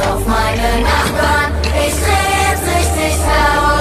auf meine Nachbarn, ich dreh jetzt richtig herum.